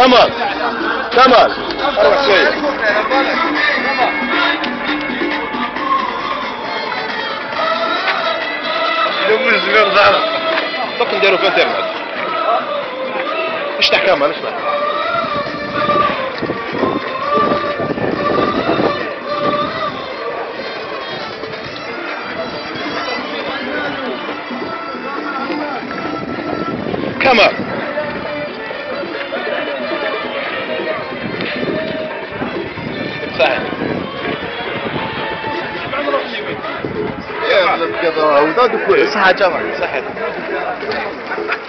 كمال كمال. أروح شوية يوم الزمير زعرة طب نديرو في انترنت اشتح كمال اشتح كمال. ####صحيح... يا ولد قضاء وذا دكوع صحة جمع صحة.